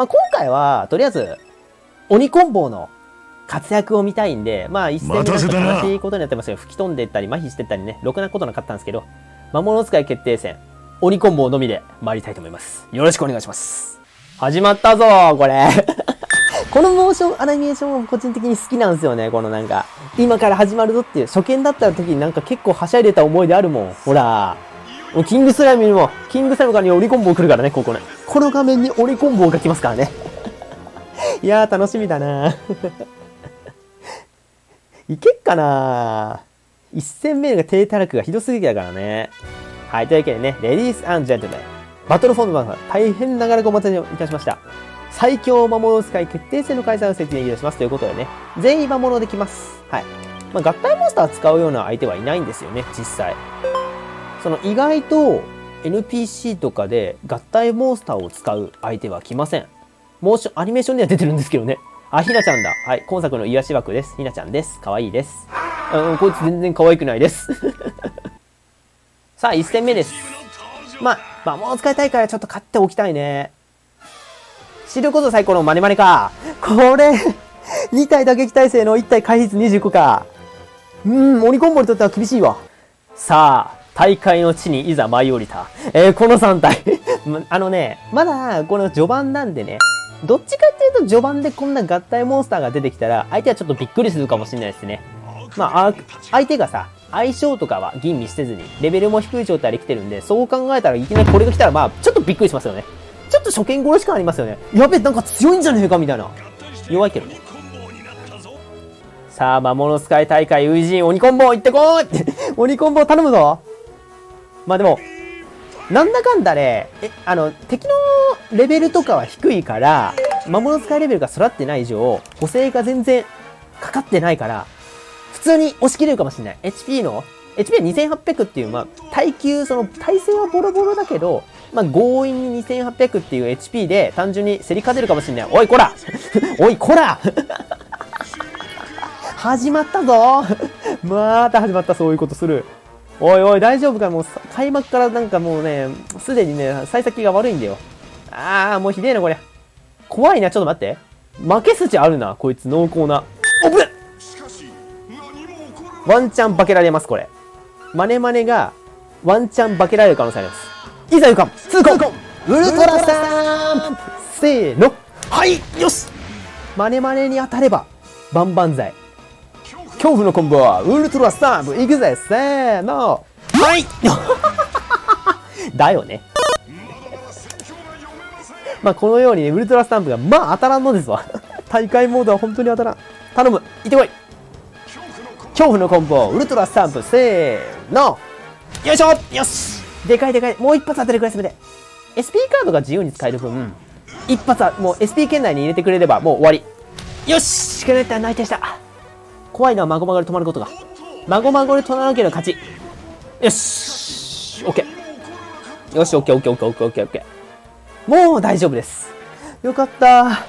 まあ、今回は、とりあえず、鬼コンボの活躍を見たいんで、まあ、一戦目悲しいことになってましたよ。吹き飛んでったり、麻痺してったりね、ろくなことなかったんですけど、魔物使い決定戦、鬼コンボのみで参りたいと思います。よろしくお願いします。始まったぞこれ このモーション、アニメーション個人的に好きなんですよね。このなんか、今から始まるぞっていう、初見だった時になんか結構はしゃいでた思い出あるもん。ほら。もうキングスライムにも、キングスライムからにオリコンボ来るからね、ここね。この画面にオリコンボが来ますからね。いやー、楽しみだないけっかな一戦目が低たらくがひどすぎだからね。はい、というわけでね、レディースアンジェントメン、バトルフォンドバン大変長らくお待たせいたしました。最強魔物使い決定戦の開催を説明いたしますということでね、全員魔物できます。はい。まあ、合体モンスター使うような相手はいないんですよね、実際。その意外と NPC とかで合体モンスターを使う相手は来ません。モーション、アニメーションには出てるんですけどね。あ、ひなちゃんだ。はい。今作の癒し枠です。ひなちゃんです。かわいです。うん、こいつ全然可愛くないです。さあ、1戦目です。まあ、魔物使い大会はちょっと勝っておきたいね。知ること最高のマネマネか。これ2体打撃耐性の1体回避率25か。うん、鬼コンボにとっては厳しいわ。さあ、大会の地にいざ舞い降りた。えー、この3体 あのね、まだこの序盤なんでね、どっちかっていうと序盤でこんな合体モンスターが出てきたら、相手はちょっとびっくりするかもしれないですね。まあ、相手がさ、相性とかは吟味せずに、レベルも低い状態で来てるんで、そう考えたらいきなりこれが来たら、まあ、ちょっとびっくりしますよね。ちょっと初見殺し感ありますよね。やべ、なんか強いんじゃねえかみたいな。弱いけどね。さあ、魔物使い大会、ウイジン、鬼コンボ行ってこい鬼コンボ頼むぞまあでも、なんだかんだね、え、あの、敵のレベルとかは低いから、魔物使いレベルが育ってない以上、補正が全然かかってないから、普通に押し切れるかもしれない。HP の HP は2800っていう、まあ、耐久、その、耐性はボロボロだけど、まあ、強引に2800っていう HP で単純に競り勝てるかもしれない。おい、こら おい、こら 始まったぞ また始まった、そういうことする。おいおい、大丈夫か？もう、開幕からなんかもうね、すでにね、幸先が悪いんだよ。あー、もうひでえな、これ。怖いな、ちょっと待って。負け筋あるな、こいつ、濃厚な。おぶっワンチャン化けられます、これ。マネマネが、ワンチャン化けられる可能性あります。いざ行かん通行ウルトラスタンプせーのはいよしマネマネに当たれば、バンバン剤。恐怖のコンボは、ウルトラスタンプいくぜせーのはい だよね。まあ、このようにね、ウルトラスタンプが、まあ、当たらんのですわ。大会モードは本当に当たらん。頼む行ってこい恐怖のコンボ、ウルトラスタンプ、せーのよいしょよしでかいでかい。もう一発当ててくれ、すべて。SP カードが自由に使える分、一発はもう SP 圏内に入れてくれればもう終わり。よしくれた内定した。怖いのはまごまごで止まることが。まごまごで止まらなければ勝ち。よし !OK。よし、OK、OK、OK、OK、OK、OK。もう大丈夫です。よかった。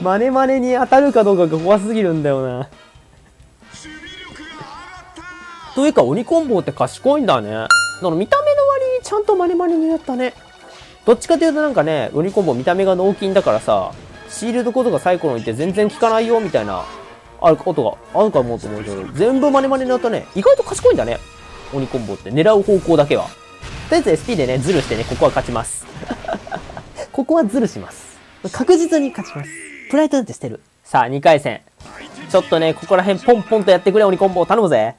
マネマネに当たるかどうかが怖すぎるんだよな。というか、鬼コンボって賢いんだね。だから見た目の割にちゃんとマネマネにやったね。どっちかというとなんかね、鬼コンボ見た目が脳筋だからさ、シールドことがサイコロにいて全然効かないよみたいな、あることがあるかもと思うけど、全部マネマネになったね。意外と賢いんだね。鬼コンボって。狙う方向だけは。とりあえず SP でね、ズルしてね、ここは勝ちます。ここはズルします。確実に勝ちます。プライドなんて捨てる。さあ、2回戦。ちょっとね、ここら辺ポンポンとやってくれ、鬼コンボ頼むぜ。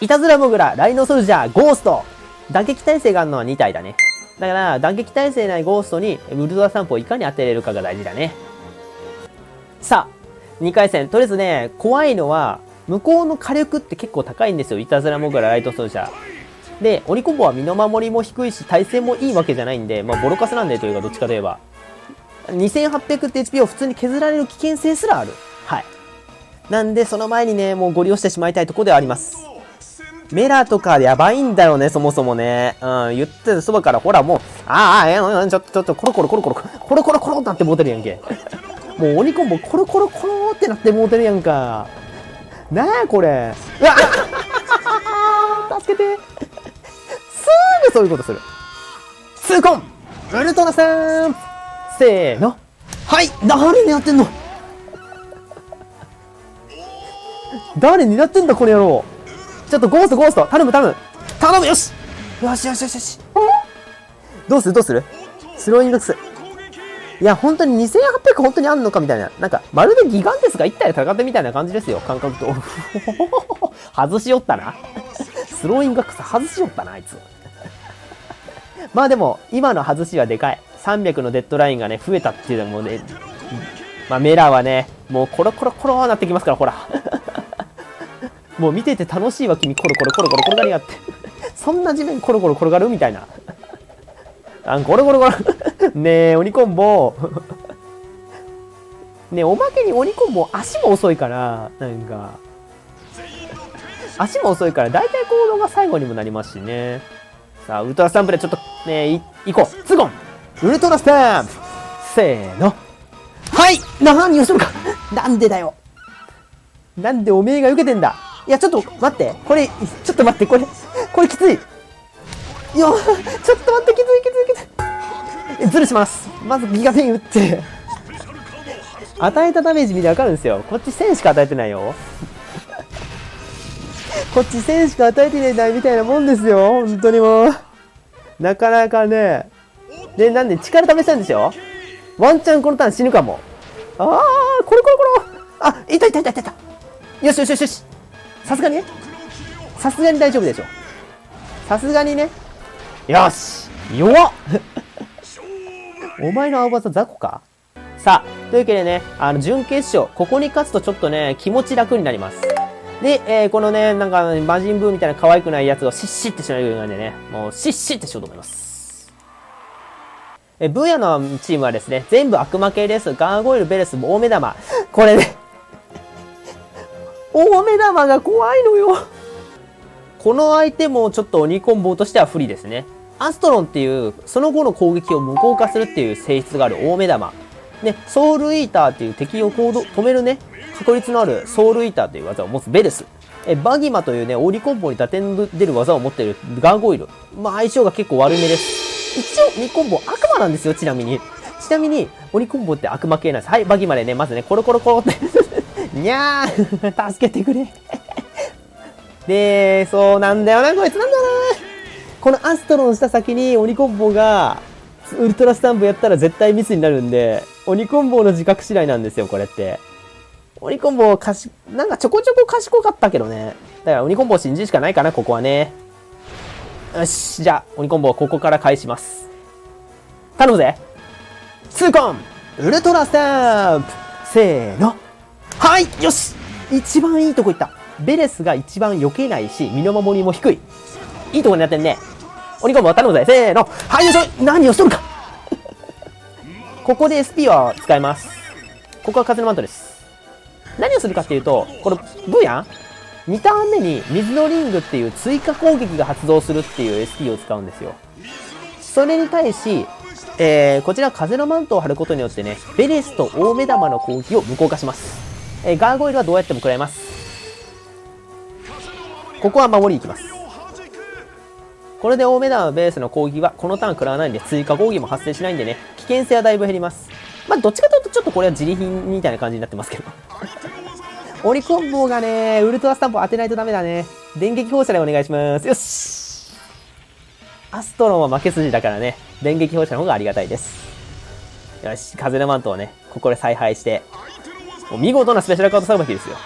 いたずらモグラ、ライノソルジャー、ゴースト。打撃耐性があるのは2体だね。だから、打撃耐性ないゴーストに、ウルトラ散歩をいかに当てれるかが大事だね。さあ、2回戦。とりあえずね、怖いのは、向こうの火力って結構高いんですよ。いたずらモグラ、ライトソルジャー。で、鬼コンボは身の守りも低いし、耐性もいいわけじゃないんで、まあ、ボロカスなんでというか、どっちかといえば。2800って HP を普通に削られる危険性すらある。はい。なんで、その前にね、もうご利用してしまいたいとこではあります。メラとかやばいんだよね、そもそもね。うん、言ってるそばから、ほらもう、ああ、えー、ちょっと、ちょっと、コロコロコロコロ、コロコロコロってなってモテるやんけ。もう鬼コンボコロコロコロってなってモテるやんか。なあ、これ。うわ助けて。すぐそういうことする。痛恨ウルトラさんせーの。はい誰狙ってんの？誰狙ってんだこの野郎ちょっとゴーストゴースト頼む頼む頼むよしよしよしよしよしどうするどうする？スローイングス。いや、本当に2800本当にあんのかみたいな。なんか、まるでギガンテスが1体で戦ってみたいな感じですよ、感覚と。外しよったな。スローインガックス外しよったな、あいつ。まあでも、今の外しはでかい。300のデッドラインがね、増えたっていうのもね、まあメラはね、もうコロコロコロなってきますから、ほら。もう見てて楽しいわ、君。コロコロコロコロ転がりやって。そんな地面コロコロ転がるみたいな。あ、ゴロゴロゴロ。ねえ、鬼コンボ。ね、おまけに鬼コンボ足も遅いから、なんか。足も遅いから、だいたい行動が最後にもなりますしね。さあ、ウルトラスタンプでちょっと、ねえ、い、こう。ツゴンウルトラスタンプせーの。はい何をするかなんでだよなんでおめえが受けてんだいや、ちょっと待って。これ、ちょっと待って。これ、これきつい。いや、ちょっと待って、きついきついきつい。ズルします。まずギガペン打って。与えたダメージ見てわかるんですよ。こっち1000しか与えてないよ。こっち1000しか与えてないんだみたいなもんですよ。本当にもう。なかなかね。で、なんで力試したんでしょワンチャンこのターン死ぬかも。あー、これこれこれ。あ、いたいたいたいたいた。よしよしよしよし。さすがにね。さすがに大丈夫でしょ。さすがにね。よし弱っお前の青技雑魚か？さあ、というわけでね、あの、準決勝、ここに勝つとちょっとね、気持ち楽になります。で、えー、このね、なんか、魔人ブーみたいな可愛くないやつをシッシッてしないといけないんでね、もうシッシッてしようと思います。え、ブーヤのチームはですね、全部悪魔系です。ガーゴイル、ベレス、大目玉。これね 大目玉が怖いのよこの相手もちょっと鬼コンボとしては不利ですね。アストロンっていう、その後の攻撃を無効化するっていう性質がある大目玉。で、ソウルイーターっていう敵を行動止めるね、確率のあるソウルイーターという技を持つベルス。え、バギマというね、オリコンボに打点出る技を持っているガーゴイル。まあ相性が結構悪めです。一応、鬼コンボ悪魔なんですよ、ちなみに。ちなみに、鬼コンボって悪魔系なんです。はい、バギマでね、まずね、コロコロコロって にゃー 助けてくれ で、そうなんだよな、こいつなんだよな。このアストロンした先に鬼コンボが、ウルトラスタンプやったら絶対ミスになるんで、鬼コンボの自覚次第なんですよ、これって。鬼コンボかし、なんかちょこちょこ賢かったけどね。だから鬼コンボを信じるしかないかな、ここはね。よし、じゃあ、鬼コンボはここから返します。頼むぜツーコンウルトラスタンプせーのはいよし一番いいとこいったベレスが一番避けないし、身の守りも低い。いいとこになってんね。鬼コンボ頼むぜ。せーの。はいよいしょ何をしとるか ここで SP は使えます。ここは風のマントです。何をするかっていうと、これ、ブやん ?2 ターン目に水のリングっていう追加攻撃が発動するっていう SP を使うんですよ。それに対し、えー、こちら風のマントを貼ることによってね、ベレスと大目玉の攻撃を無効化します。えー、ガーゴイルはどうやっても食らえます。ここは守りいきます。これで大目玉ベースの攻撃はこのターン食らわないんで追加攻撃も発生しないんでね、危険性はだいぶ減ります。まあ、どっちかというとちょっとこれは自利品みたいな感じになってますけど。オリコンボがね、ウルトラスタンプ当てないとダメだね。電撃放射でお願いします。よしアストロンは負け筋だからね、電撃放射の方がありがたいです。よし、風のマントをね、ここで采配して、もう見事なスペシャルカードさばきですよ。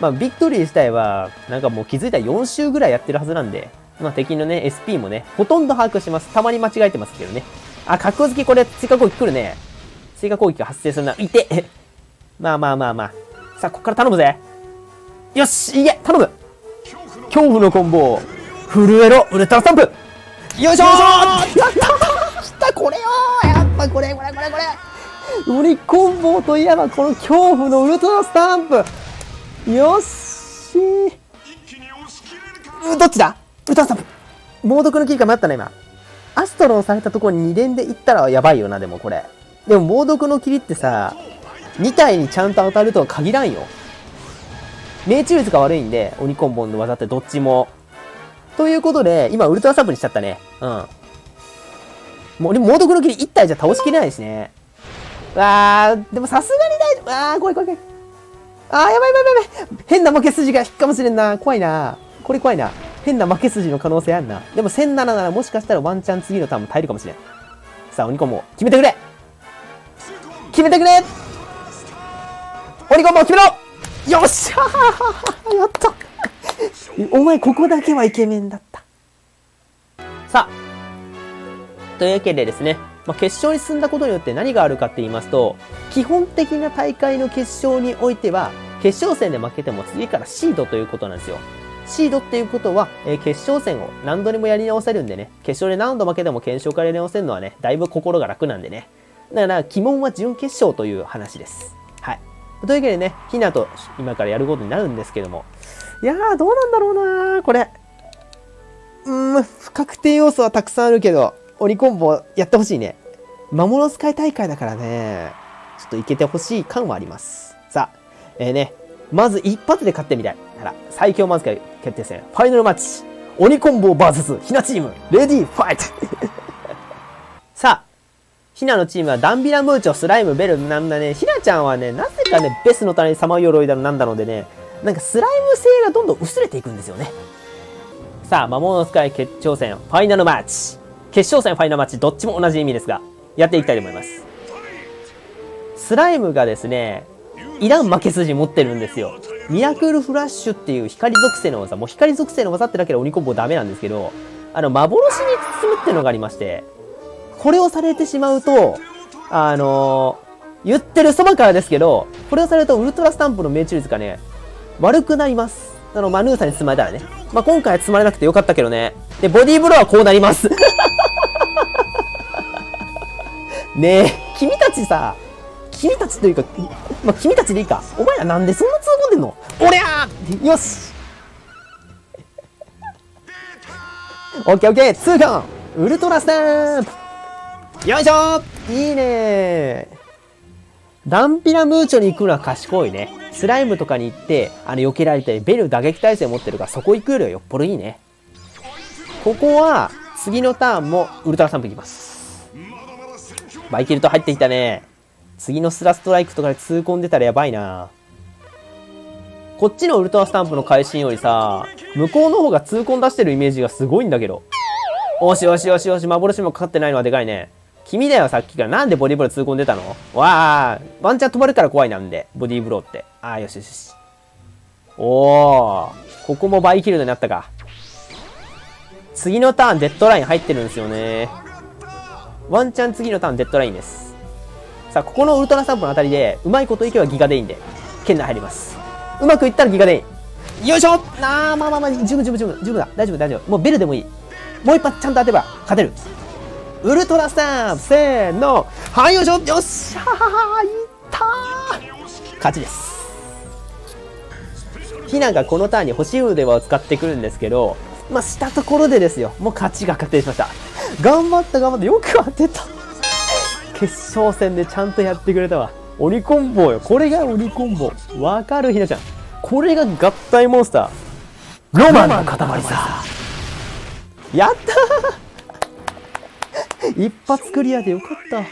まあ、ビクトリー自体は、なんかもう気づいたら4週ぐらいやってるはずなんで、まあ、敵のね、SP もね、ほとんど把握します。たまに間違えてますけどね。あ、格好好きこれ、追加攻撃来るね。追加攻撃が発生するな。いて まあまあまあまあ。さあ、こっから頼むぜ。よしいけ頼む恐怖のコンボ、震えろ、ウルトラスタンプよいしょーやった来たこれよやっぱこれこれこれこれウリコンボといえばこの恐怖のウルトラスタンプよっしーどっちだ？ウルトラスタンプ猛毒の切り替えあったね、今。アストロンされたところに2連で行ったらやばいよな、でもこれ。でも猛毒の切りってさ、2体にちゃんと当たるとは限らんよ。命中率が悪いんで、鬼コンボンの技ってどっちも。ということで、今ウルトラサブにしちゃったね。うん。もう、でも、猛毒の切り1体じゃ倒しきれないしね。わー、でもさすがに大丈夫。あー、怖い怖い怖い。あー、やばいやばいやばい。変な負け筋が引っかもしれんな。怖いな。これ怖いな。変な負け筋の可能性あるな。でも1007ならもしかしたらワンチャン次のターンも耐えるかもしれん。さあ、鬼コンボ、決めてくれ決めてくれ鬼コンボ決めろよっしゃー やったお前ここだけはイケメンだった。さあ、というわけでですね、まあ、決勝に進んだことによって何があるかって言いますと、基本的な大会の決勝においては、決勝戦で負けても次からシードということなんですよ。シードっていうことは、えー、決勝戦を何度でもやり直せるんでね、決勝で何度負けても検証からやり直せるのはね、だいぶ心が楽なんでね。だから、鬼門は準決勝という話です。はい。というわけでね、ひなと今からやることになるんですけども、いやー、どうなんだろうなこれ。うーん、不確定要素はたくさんあるけど、鬼コンボやってほしいね。魔物使い大会だからね、ちょっといけてほしい感はあります。さあ、えー、ね、まず一発で勝ってみたい。なら、最強マスカ決定戦、ファイナルマッチ、鬼コンボ VS ひなチーム、レディーファイト さあ、ひなのチームはダンビラムーチョ、スライム、ベル、なんだね、ひなちゃんはね、なぜかね、ベスの種にさまよろいだのなんだのでね、なんかスライム性がどんどん薄れていくんですよね。さあ、魔物使い決勝戦、ファイナルマッチ。決勝戦、ファイナルマッチ、どっちも同じ意味ですが、やっていきたいと思います。スライムがですね、いらん負け筋持ってるんですよ。ミラクルフラッシュっていう光属性の技、もう光属性の技ってだけで鬼コンボダメなんですけど、あの、幻に包むっていうのがありまして、これをされてしまうと、あのー、言ってるそばからですけど、これをされるとウルトラスタンプの命中率がね、悪くなります。あの、マヌーサに積まれたらね。まあ、今回は積まれなくてよかったけどね。で、ボディーブローはこうなります。ねえ、君たちさ、君たちというか、まあ、君たちでいいか。お前らなんでそんな通込んでんの？おりゃーよしオッケーオッケー通貫ウルトラスタンプよいしょいいねダンピラムーチョに行くのは賢いね。スライムとかに行って、あの、避けられて、ベル打撃耐性持ってるから、そこ行くよりはよっぽどいいね。ここは、次のターンもウルトラスタンプいきます。バイキルト入ってきたね。次のスラストライクとかで痛恨出たらやばいな。こっちのウルトラスタンプの会心よりさ、向こうの方が痛恨出してるイメージがすごいんだけど。おしよしよしよし、幻もかかってないのはでかいね。君だよ、さっきから。なんでボディーブロー痛恨出たの？わあ、ワンチャン止まるから怖いなんで、ボディーブローって。ああ、よしよしよし。おー、ここもバイキルドになったか。次のターンデッドライン入ってるんですよね。ワンチャン次のターンデッドラインです。さあ、ここのウルトラスタンプのあたりで、うまいこといけばギガデインで、圏内入ります。うまくいったらギガデイン。よいしょあー、まあまあまあ、十分十分十分、十分だ。大丈夫大丈夫。もうベルでもいい。もう一発ちゃんと当てば勝てる。ウルトラスタンプせーのはいよいしょよっしゃーいったー勝ちですヒナがこのターンに星腕輪を使ってくるんですけどまあしたところでですよもう勝ちが確定しました頑張った頑張ったよく当てた決勝戦でちゃんとやってくれたわ。鬼コンボよ。これが鬼コンボ。わかるひなちゃん。これが合体モンスター。ロマンの塊さ。やったー。一発クリアでよかった。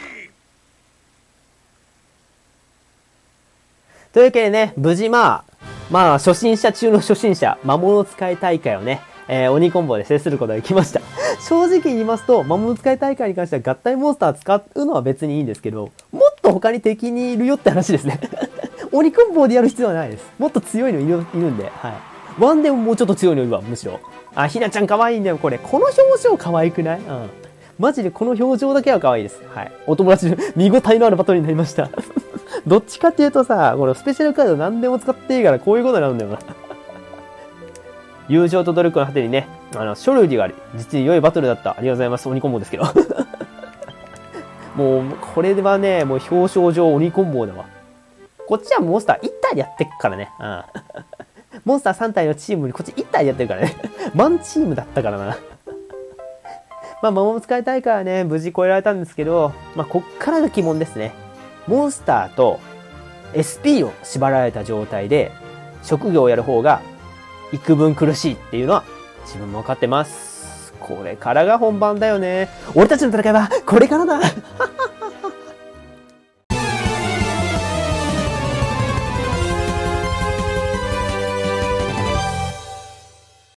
というわけでね、無事まあ、まあ、初心者中の初心者、魔物使い大会をね、えー、鬼コンボで制することができました。正直言いますと、魔物使い大会に関しては合体モンスター使うのは別にいいんですけど、もっと他に敵にいるよって話ですね。鬼コンボでやる必要はないです。もっと強いのいるいるんで、はい。ワンでももうちょっと強いのいるわ、むしろ。あ、ひなちゃん可愛いんだよ、これ。この表情可愛くない？うん。マジでこの表情だけは可愛いです。はい。お友達、見応えのあるバトルになりましたどっちかっていうとさ、このスペシャルカード何でも使っていいからこういうことになるんだよな友情と努力の果てにね、あの、書類がある。実に良いバトルだった。ありがとうございます。鬼コンボですけど もう、これはね、もう表彰状鬼コンボだわ。こっちはモンスター1体でやってっからね。うん。モンスター3体のチームにこっち1体でやってるからね。マンチームだったからな。まあ、魔物使い大会はね、無事超えられたんですけど、まあ、こっからが鬼門ですね。モンスターと SP を縛られた状態で、職業をやる方が幾分苦しいっていうのは自分も分かってます。これからが本番だよね。俺たちの戦いはこれからだ